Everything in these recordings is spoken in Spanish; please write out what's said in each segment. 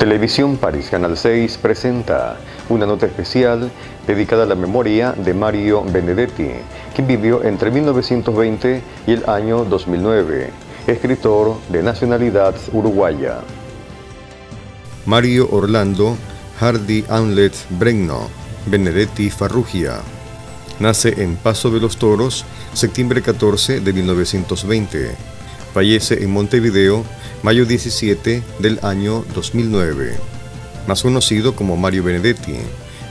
Televisión París Canal 6 presenta una nota especial dedicada a la memoria de Mario Benedetti, quien vivió entre 1920 y el año 2009, escritor de nacionalidad uruguaya. Mario Orlando Hardy Anlet Bregno Benedetti Farrugia nace en Paso de los Toros, septiembre 14 de 1920. Fallece en Montevideo, mayo 17 del año 2009. Más conocido como Mario Benedetti,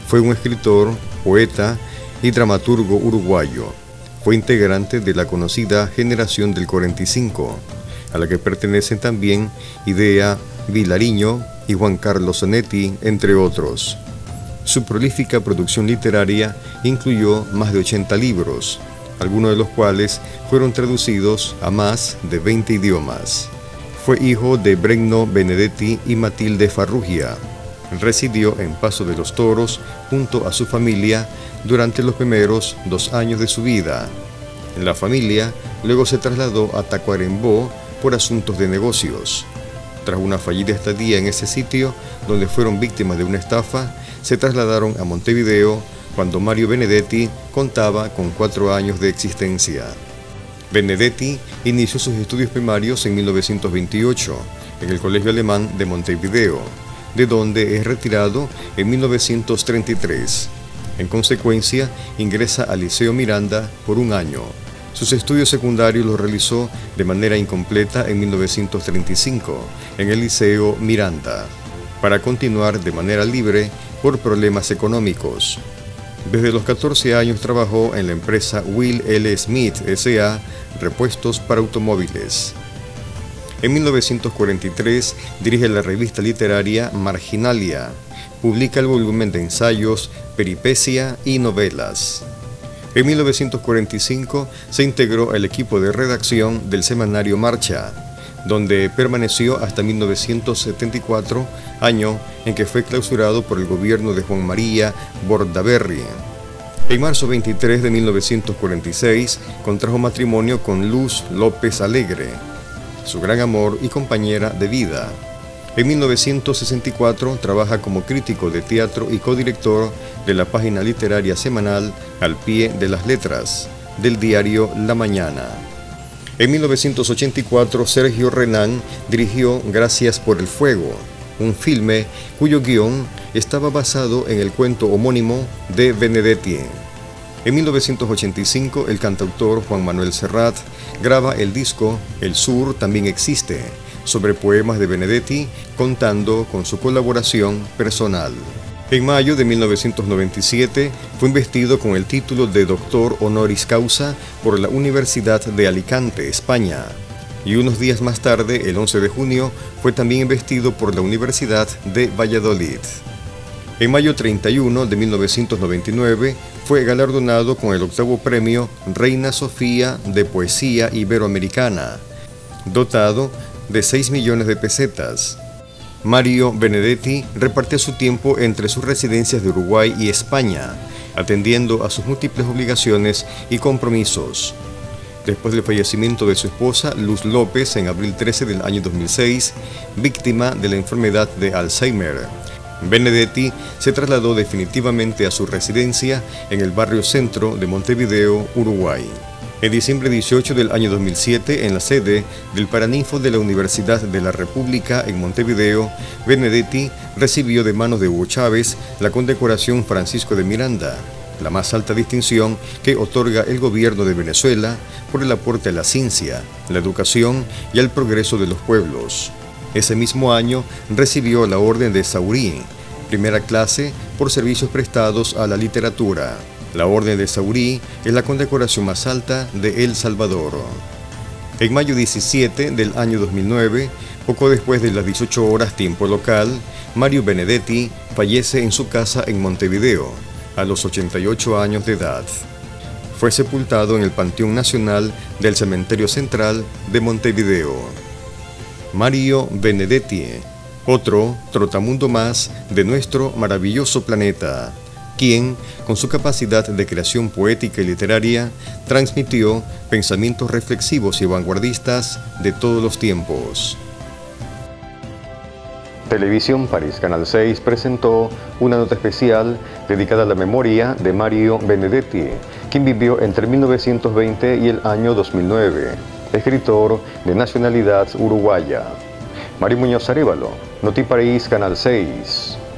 fue un escritor, poeta y dramaturgo uruguayo. Fue integrante de la conocida Generación del 45, a la que pertenecen también Idea, Vilariño y Juan Carlos Zanetti, entre otros. Su prolífica producción literaria incluyó más de 80 libros, algunos de los cuales fueron traducidos a más de 20 idiomas. Fue hijo de Bregno Benedetti y Matilde Farrugia. Residió en Paso de los Toros junto a su familia durante los primeros dos años de su vida. La familia luego se trasladó a Tacuarembó por asuntos de negocios. Tras una fallida estadía en ese sitio, donde fueron víctimas de una estafa, se trasladaron a Montevideo cuando Mario Benedetti contaba con cuatro años de existencia. Benedetti inició sus estudios primarios en 1928 en el Colegio Alemán de Montevideo, de donde es retirado en 1933. En consecuencia, ingresa al Liceo Miranda por un año. Sus estudios secundarios los realizó de manera incompleta en 1935 en el Liceo Miranda, para continuar de manera libre por problemas económicos. Desde los 14 años trabajó en la empresa Will L. Smith S.A. Repuestos para Automóviles. En 1943 dirige la revista literaria Marginalia. Publica el volumen de ensayos Peripecia y novelas. En 1945 se integró al equipo de redacción del semanario Marcha, donde permaneció hasta 1974, año en que fue clausurado por el gobierno de Juan María Bordaberry. En marzo 23 de 1946 contrajo matrimonio con Luz López Alegre, su gran amor y compañera de vida. En 1964 trabaja como crítico de teatro y codirector de la página literaria semanal Al pie de las letras del diario La Mañana. En 1984 Sergio Renán dirigió Gracias por el Fuego, un filme cuyo guion estaba basado en el cuento homónimo de Benedetti. En 1985, el cantautor Juan Manuel Serrat graba el disco El Sur también existe, sobre poemas de Benedetti, contando con su colaboración personal. En mayo de 1997 fue investido con el título de doctor honoris causa por la Universidad de Alicante, España y unos días más tarde, el 11 de junio, fue también investido por la Universidad de Valladolid. En mayo 31 de 1999 fue galardonado con el octavo premio Reina Sofía de Poesía Iberoamericana, dotado de 6 millones de pesetas. Mario Benedetti repartió su tiempo entre sus residencias de Uruguay y España, atendiendo a sus múltiples obligaciones y compromisos después del fallecimiento de su esposa Luz López en abril 13 del año 2006, víctima de la enfermedad de Alzheimer. Benedetti se trasladó definitivamente a su residencia en el barrio centro de Montevideo, Uruguay. En diciembre 18 del año 2007, en la sede del Paraninfo de la Universidad de la República en Montevideo, Benedetti recibió de manos de Hugo Chávez la condecoración Francisco de Miranda, la más alta distinción que otorga el gobierno de Venezuela por el aporte a la ciencia, la educación y al progreso de los pueblos. Ese mismo año recibió la Orden de Saurí, primera clase por servicios prestados a la literatura. La Orden de Saurí es la condecoración más alta de El Salvador. En mayo 17 del año 2009, poco después de las 18 horas tiempo local, Mario Benedetti fallece en su casa en Montevideo, a los 88 años de edad. Fue sepultado en el Panteón Nacional del Cementerio Central de Montevideo. Mario Benedetti, otro trotamundo más de nuestro maravilloso planeta, quien, con su capacidad de creación poética y literaria, transmitió pensamientos reflexivos y vanguardistas de todos los tiempos. Televisión París Canal 6 presentó una nota especial dedicada a la memoria de Mario Benedetti, quien vivió entre 1920 y el año 2009, escritor de nacionalidad uruguaya. Mario Muñoz Arevalo, Noti París Canal 6.